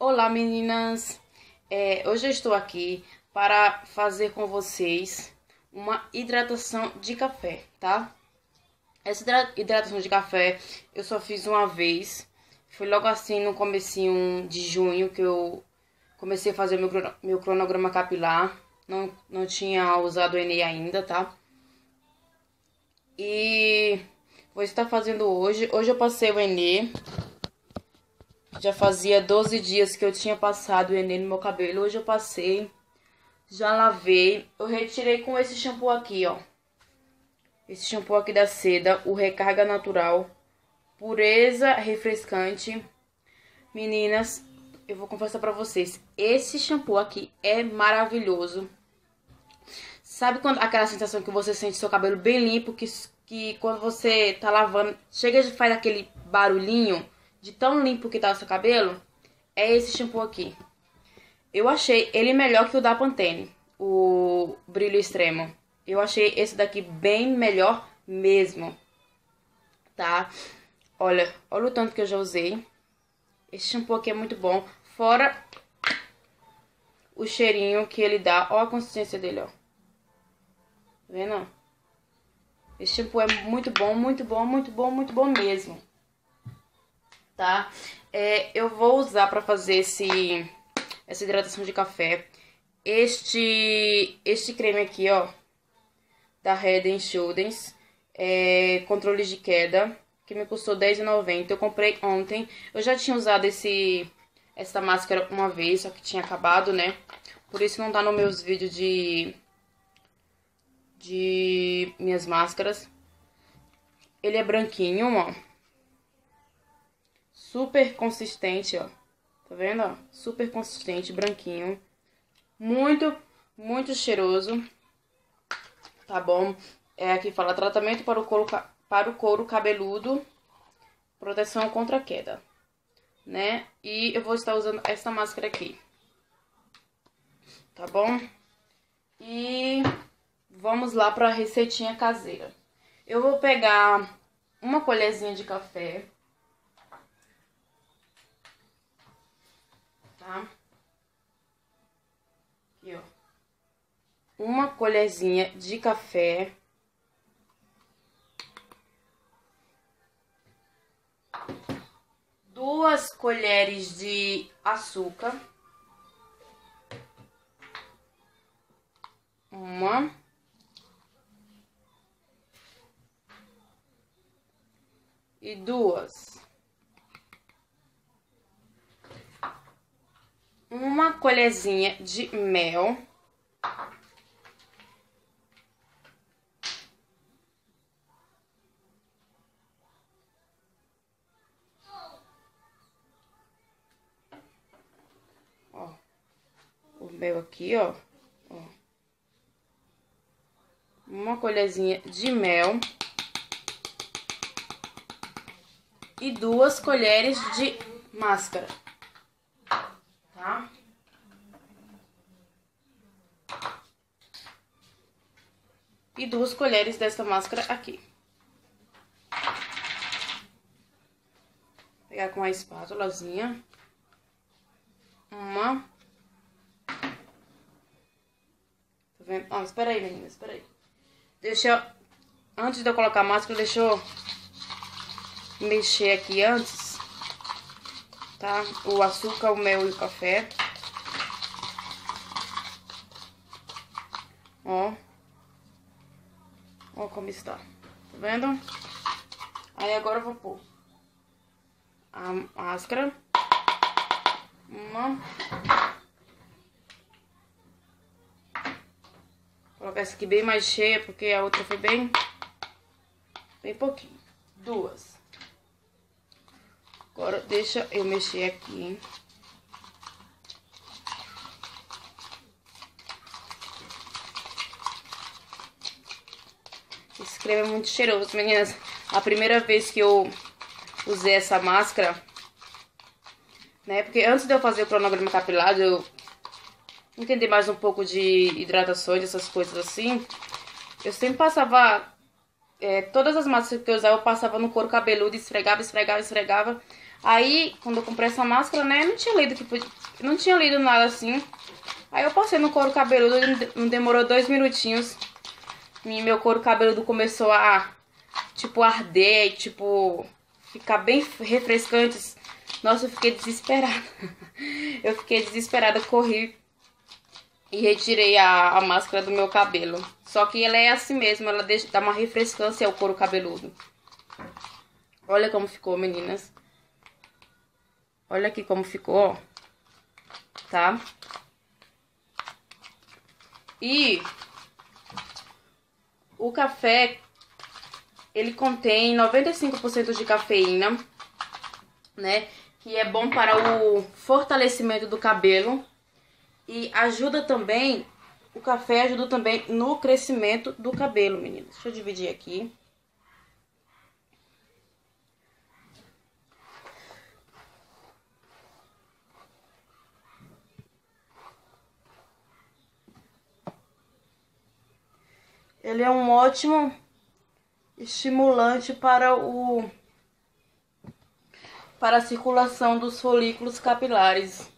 Olá meninas, é, hoje eu estou aqui para fazer com vocês uma hidratação de café, tá? Essa hidratação de café eu só fiz uma vez, foi logo assim no comecinho de junho que eu comecei a fazer meu, meu cronograma capilar, não, não tinha usado o Enei ainda, tá? E vou estar fazendo hoje, hoje eu passei o Enei já fazia 12 dias que eu tinha passado o Enê no meu cabelo. Hoje eu passei, já lavei. Eu retirei com esse shampoo aqui, ó. Esse shampoo aqui da Seda, o Recarga Natural. Pureza refrescante. Meninas, eu vou confessar pra vocês. Esse shampoo aqui é maravilhoso. Sabe quando aquela sensação que você sente seu cabelo bem limpo, que, que quando você tá lavando, chega e faz aquele barulhinho de tão limpo que tá o seu cabelo, é esse shampoo aqui. Eu achei ele melhor que o da Pantene, o brilho extremo. Eu achei esse daqui bem melhor mesmo, tá? Olha, olha o tanto que eu já usei. Esse shampoo aqui é muito bom. Fora o cheirinho que ele dá. Olha a consistência dele, ó. Tá vendo? Esse shampoo é muito bom, muito bom, muito bom, muito bom mesmo tá? É, eu vou usar para fazer esse, essa hidratação de café este, este creme aqui, ó, da Head Shoulders, é, controle de queda, que me custou R$10,90. Eu comprei ontem. Eu já tinha usado esse essa máscara uma vez, só que tinha acabado, né? Por isso não tá nos meus vídeos de de minhas máscaras. Ele é branquinho, ó super consistente, ó. Tá vendo, ó? Super consistente, branquinho. Muito, muito cheiroso. Tá bom? É aqui fala tratamento para o couro, para o couro cabeludo. Proteção contra queda. Né? E eu vou estar usando essa máscara aqui. Tá bom? E vamos lá para a receitinha caseira. Eu vou pegar uma colherzinha de café tá? Aqui, ó. Uma colherzinha de café. Duas colheres de açúcar. Uma. E duas. Uma colherzinha de mel. Ó, o mel aqui, ó, ó. Uma colherzinha de mel. E duas colheres de máscara tá? E duas colheres dessa máscara aqui. Vou pegar com a espátulazinha. Uma. Tá vendo? Ó, espera aí, meninas, espera aí. Deixa eu... Antes de eu colocar a máscara, deixa eu mexer aqui antes tá? O açúcar, o mel e o café. Ó. Como está. Tá vendo? Aí agora eu vou pôr a máscara. Uma. Colocar essa aqui bem mais cheia, porque a outra foi bem... Bem pouquinho. Duas. Agora, deixa eu mexer aqui. Esse creme é muito cheiroso, meninas. A primeira vez que eu usei essa máscara, né? Porque antes de eu fazer o cronograma capilar, eu entender mais um pouco de hidratações, essas coisas assim. Eu sempre passava... É, todas as máscaras que eu usava, eu passava no couro cabeludo, esfregava, esfregava, esfregava Aí, quando eu comprei essa máscara, né, não tinha lido que podia, não tinha lido nada assim. Aí eu passei no couro cabeludo, não demorou dois minutinhos. E meu couro cabeludo começou a, tipo, arder, tipo, ficar bem refrescante. Nossa, eu fiquei desesperada. Eu fiquei desesperada, corri e retirei a, a máscara do meu cabelo. Só que ela é assim mesmo, ela deixa, dá uma refrescância ao couro cabeludo. Olha como ficou, meninas. Olha aqui como ficou. Tá? E o café, ele contém 95% de cafeína, né? Que é bom para o fortalecimento do cabelo. E ajuda também, o café ajuda também no crescimento do cabelo, meninas. Deixa eu dividir aqui. Ele é um ótimo estimulante para o para a circulação dos folículos capilares.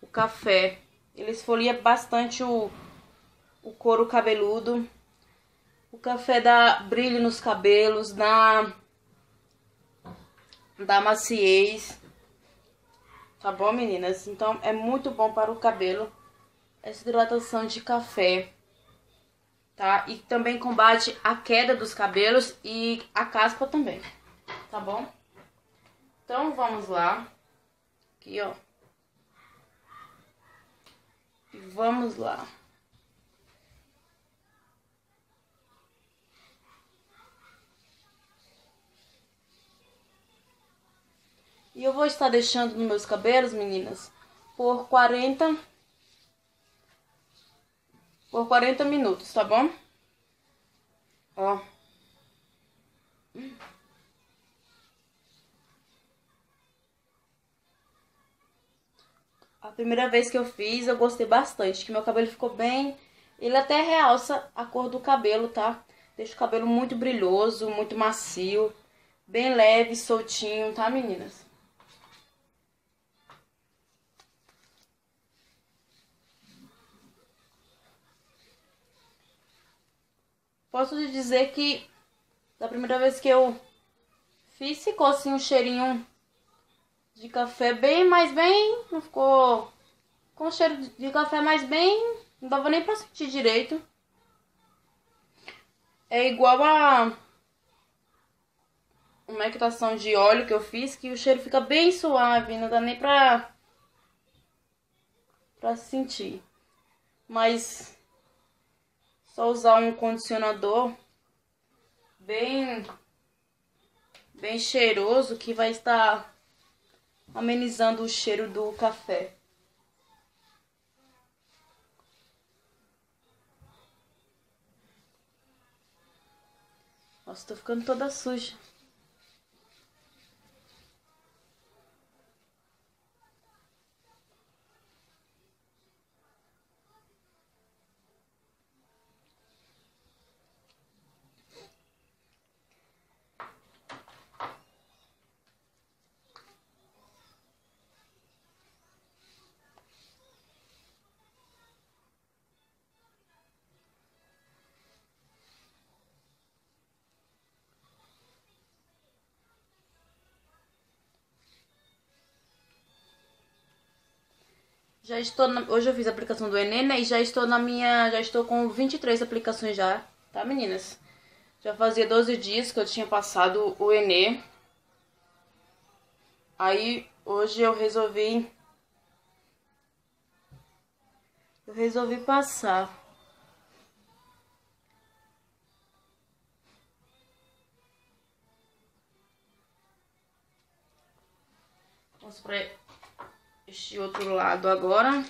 O café, ele esfolia bastante o, o couro cabeludo. O café dá brilho nos cabelos, dá, dá maciez. Tá bom, meninas? Então, é muito bom para o cabelo essa hidratação de café tá? E também combate a queda dos cabelos e a caspa também, tá bom? Então, vamos lá. Aqui, ó. E vamos lá. E eu vou estar deixando nos meus cabelos, meninas, por 40 por 40 minutos, tá bom? Ó. A primeira vez que eu fiz, eu gostei bastante, que meu cabelo ficou bem... Ele até realça a cor do cabelo, tá? Deixa o cabelo muito brilhoso, muito macio, bem leve, soltinho, tá, meninas? Posso te dizer que da primeira vez que eu fiz, ficou assim um cheirinho de café bem, mais bem, não ficou com cheiro de café mais bem, não dava nem pra sentir direito. É igual a uma equitação de óleo que eu fiz, que o cheiro fica bem suave, não dá nem pra, pra sentir. Mas só usar um condicionador bem bem cheiroso que vai estar amenizando o cheiro do café. Nossa, tô ficando toda suja. Já estou na... Hoje eu fiz a aplicação do Enem, né? E já estou na minha... Já estou com 23 aplicações já, tá, meninas? Já fazia 12 dias que eu tinha passado o Enem. Aí, hoje eu resolvi... Eu resolvi passar. Vamos pra este outro lado agora.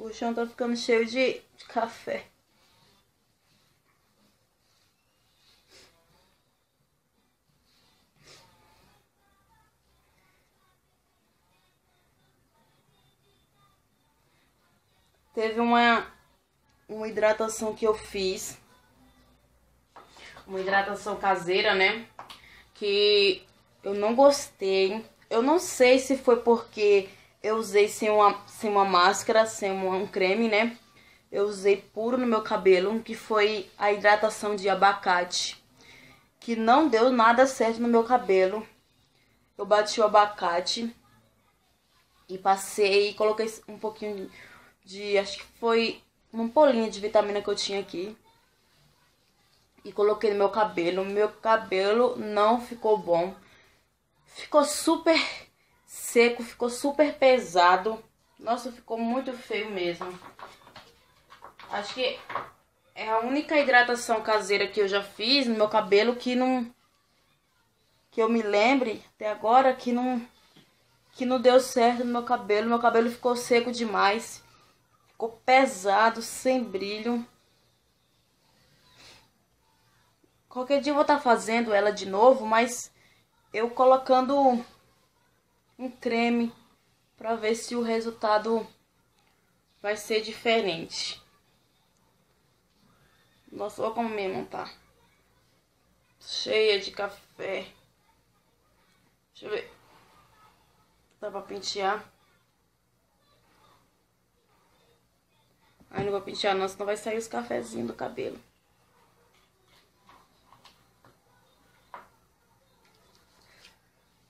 O chão tá ficando cheio de, de café. Teve uma, uma hidratação que eu fiz. Uma hidratação caseira, né? Que eu não gostei. Eu não sei se foi porque eu usei sem uma, sem uma máscara, sem um creme, né? Eu usei puro no meu cabelo, que foi a hidratação de abacate. Que não deu nada certo no meu cabelo. Eu bati o abacate e passei, coloquei um pouquinho de, acho que foi uma polinha de vitamina que eu tinha aqui. E coloquei no meu cabelo. Meu cabelo não ficou bom. Ficou super seco, ficou super pesado. Nossa, ficou muito feio mesmo. Acho que é a única hidratação caseira que eu já fiz no meu cabelo que não que eu me lembre até agora que não que não deu certo no meu cabelo. Meu cabelo ficou seco demais. Ficou pesado, sem brilho. Qualquer dia eu vou estar tá fazendo ela de novo, mas eu colocando um creme para ver se o resultado vai ser diferente. Nossa, olha como minha tá. Cheia de café. Deixa eu ver. Dá pra pentear. Aí não vou pentear não, senão vai sair os cafezinhos do cabelo.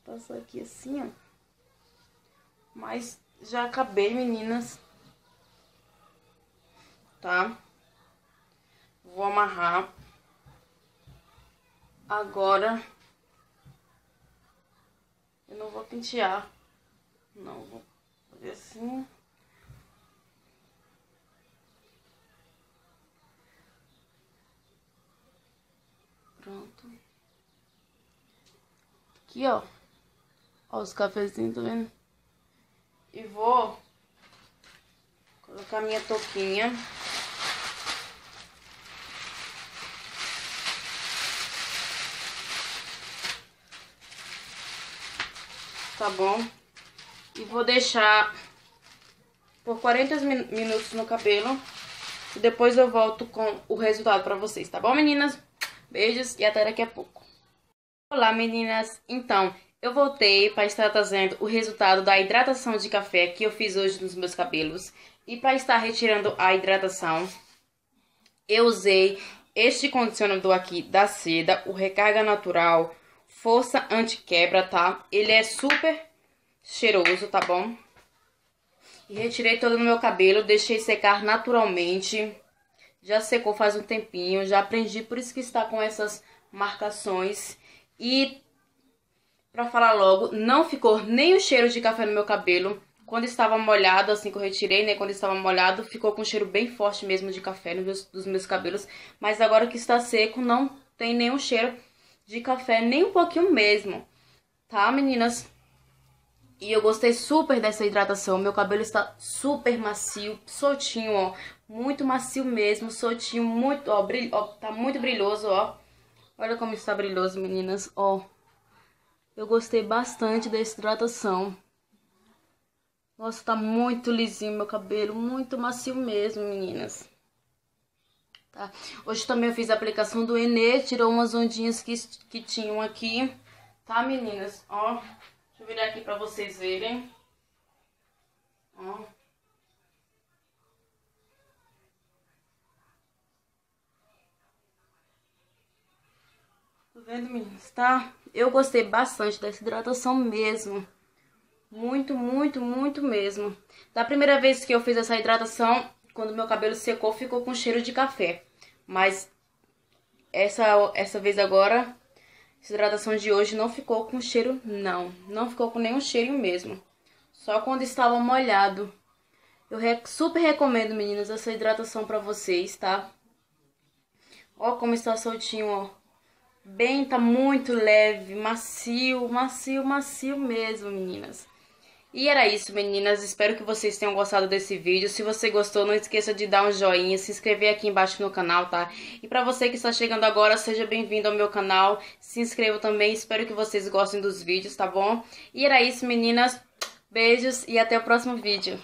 Passou aqui assim, ó. Mas já acabei, meninas. Tá? Vou amarrar. Agora... Eu não vou pentear. Não, vou fazer assim... Pronto. Aqui, ó. Ó os cafezinhos, tá vendo? E vou colocar minha touquinha. Tá bom? E vou deixar por 40 minutos no cabelo. E depois eu volto com o resultado pra vocês, tá bom, meninas? Beijos e até daqui a pouco. Olá, meninas! Então, eu voltei para estar trazendo o resultado da hidratação de café que eu fiz hoje nos meus cabelos. E para estar retirando a hidratação, eu usei este condicionador aqui da Seda, o Recarga Natural Força Anti-Quebra, tá? Ele é super cheiroso, tá bom? E retirei todo no meu cabelo, deixei secar naturalmente. Já secou faz um tempinho, já aprendi, por isso que está com essas marcações. E, pra falar logo, não ficou nem o cheiro de café no meu cabelo. Quando estava molhado, assim que eu retirei, né? Quando estava molhado, ficou com um cheiro bem forte mesmo de café nos meus, dos meus cabelos. Mas agora que está seco, não tem nenhum cheiro de café, nem um pouquinho mesmo. Tá, meninas? E eu gostei super dessa hidratação. Meu cabelo está super macio, soltinho, ó. Muito macio mesmo, soltinho, muito, ó, brilho, ó, tá muito brilhoso, ó. Olha como está brilhoso, meninas, ó. Eu gostei bastante dessa hidratação. Nossa, tá muito lisinho meu cabelo, muito macio mesmo, meninas. Tá? Hoje também eu fiz a aplicação do Enê, tirou umas ondinhas que, que tinham aqui, tá, meninas? Ó. Deixa eu virar aqui pra vocês verem. Ó. vendo, meninas? Tá? Eu gostei bastante dessa hidratação mesmo. Muito, muito, muito mesmo. Da primeira vez que eu fiz essa hidratação, quando meu cabelo secou, ficou com cheiro de café. Mas essa, essa vez agora, essa hidratação de hoje não ficou com cheiro, não. Não ficou com nenhum cheiro mesmo. Só quando estava molhado. Eu re super recomendo, meninas, essa hidratação pra vocês, tá? Ó como está soltinho, ó. Bem, tá muito leve, macio, macio, macio mesmo, meninas. E era isso, meninas. Espero que vocês tenham gostado desse vídeo. Se você gostou, não esqueça de dar um joinha, se inscrever aqui embaixo no canal, tá? E pra você que está chegando agora, seja bem-vindo ao meu canal. Se inscreva também. Espero que vocês gostem dos vídeos, tá bom? E era isso, meninas. Beijos e até o próximo vídeo.